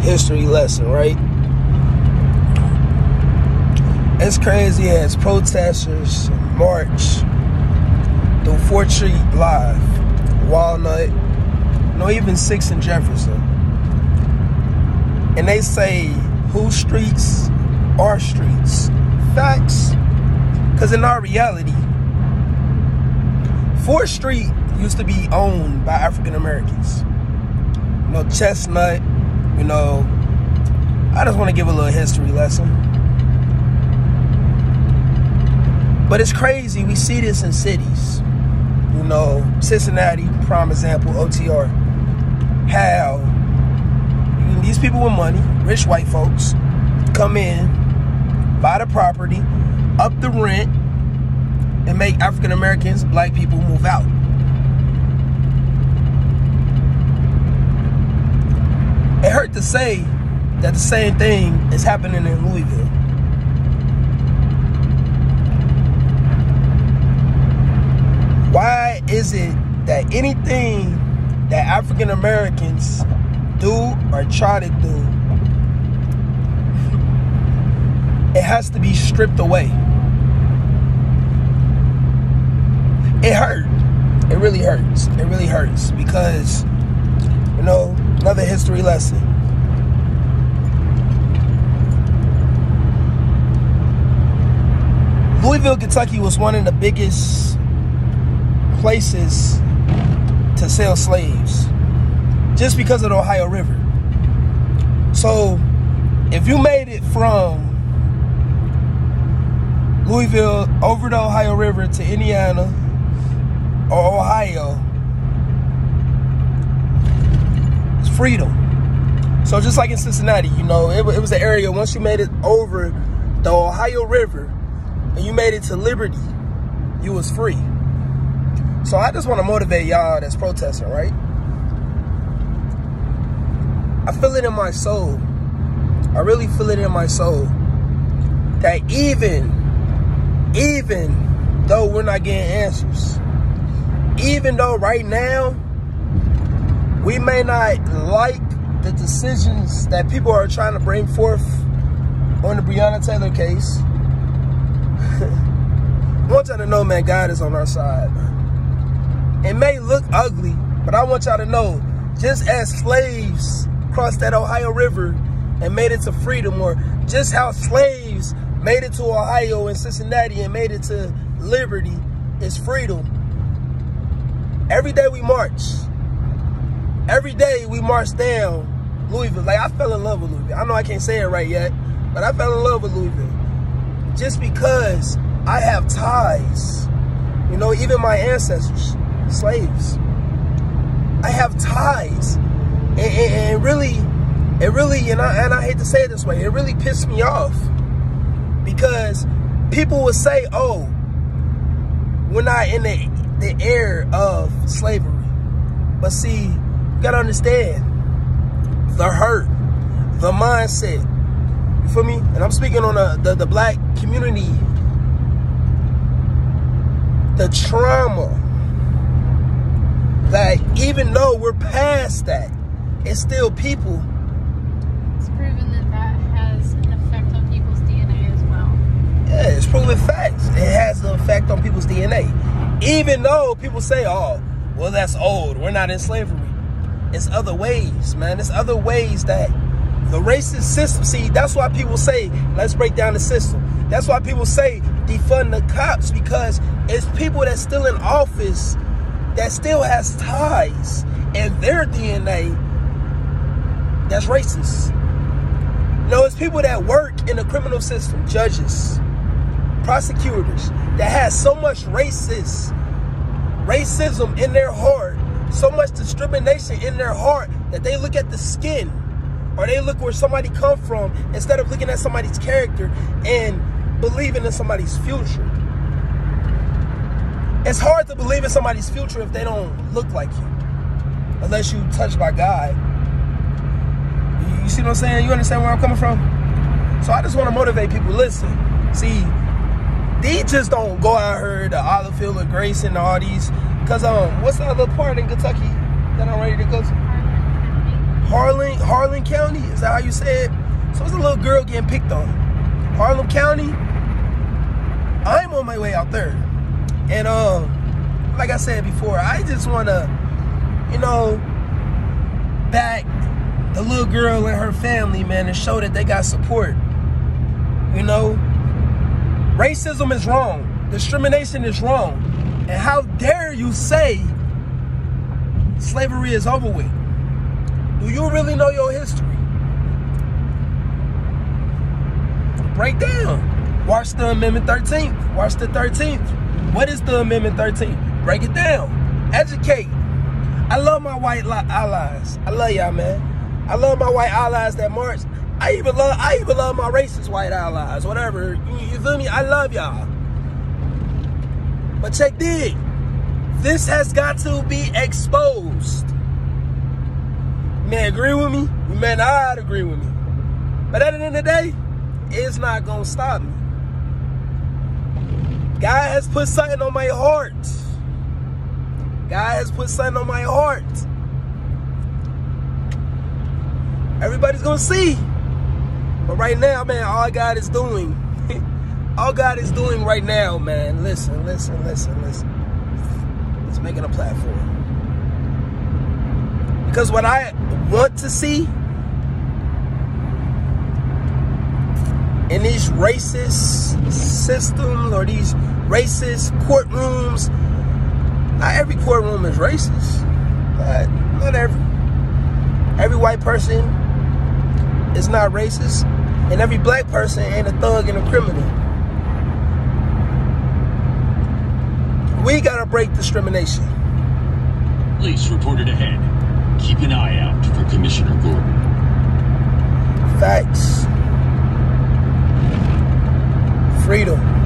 history lesson, right? As crazy as protesters march through 4th Street Live, Walnut, no even 6th and Jefferson. And they say, whose streets are streets? Facts. Because in our reality, 4th Street used to be owned by African Americans. You know, Chestnut, you know, I just want to give a little history lesson. But it's crazy. We see this in cities. You know, Cincinnati, prime example, OTR. How these people with money, rich white folks, come in, buy the property, up the rent, and make African Americans, black people move out. To say that the same thing is happening in Louisville. Why is it that anything that African Americans do or try to do, it has to be stripped away? It hurt. It really hurts. It really hurts because, you know, Another history lesson. Louisville, Kentucky was one of the biggest places to sell slaves just because of the Ohio River. So if you made it from Louisville over the Ohio River to Indiana or Ohio, it's freedom. So just like in Cincinnati, you know, it, it was an area, once you made it over the Ohio River and you made it to Liberty, you was free. So I just want to motivate y'all that's protesting, right? I feel it in my soul. I really feel it in my soul that even, even though we're not getting answers, even though right now we may not like the decisions that people are trying to bring forth on the Breonna Taylor case. Want y'all to know, man, God is on our side. It may look ugly, but I want y'all to know, just as slaves crossed that Ohio River and made it to freedom, or just how slaves made it to Ohio and Cincinnati and made it to liberty, is freedom. Every day we march, every day we march down Louisville. Like I fell in love with Louisville. I know I can't say it right yet, but I fell in love with Louisville. Just because I have ties. You know, even my ancestors, slaves. I have ties. And, and, and really, it really, and I, and I hate to say it this way, it really pissed me off. Because people would say, oh, we're not in the, the air of slavery. But see, you gotta understand the hurt, the mindset. You feel me? And I'm speaking on the, the, the black community. The trauma that even though we're past that, it's still people. It's proven that that has an effect on people's DNA as well. Yeah, it's proven facts. It has an effect on people's DNA. Even though people say, oh, well, that's old. We're not in slavery. It's other ways, man. It's other ways that the racist system, see, that's why people say, let's break down the system. That's why people say defund the cops because it's people that's still in office that still has ties and their DNA that's racist. No, it's people that work in the criminal system, judges, prosecutors, that has so much racist racism in their heart so much discrimination in their heart that they look at the skin or they look where somebody come from instead of looking at somebody's character and believing in somebody's future. It's hard to believe in somebody's future if they don't look like you. Unless you touched by God. You see what I'm saying? You understand where I'm coming from? So I just want to motivate people. Listen, see, these just don't go out here to Olive Field or Grace and all these Cause um, what's the other part in Kentucky that I'm ready to go to? Harlan, Harlan County. Is that how you say it? So it's a little girl getting picked on. Harlan County. I'm on my way out there, and um, like I said before, I just want to, you know, back the little girl and her family, man, and show that they got support. You know, racism is wrong. Discrimination is wrong. And how dare you say slavery is over with? Do you really know your history? Break down. Watch the Amendment 13th. Watch the 13th. What is the Amendment 13th? Break it down. Educate. I love my white allies. I love y'all, man. I love my white allies that march. I even love I even love my racist white allies. Whatever. You, you feel me? I love y'all. But check this. This has got to be exposed. You may agree with me. You may not agree with me. But at the end of the day, it's not gonna stop me. God has put something on my heart. God has put something on my heart. Everybody's gonna see. But right now, man, all God is doing, all God is doing right now, man, listen, listen, listen, listen. It's making a platform. Because what I want to see in these racist systems or these racist courtrooms, not every courtroom is racist. But not every. Every white person is not racist, and every black person ain't a thug and a criminal. We gotta break discrimination. Police reported ahead. Keep an eye out for Commissioner Gordon. Facts. Freedom.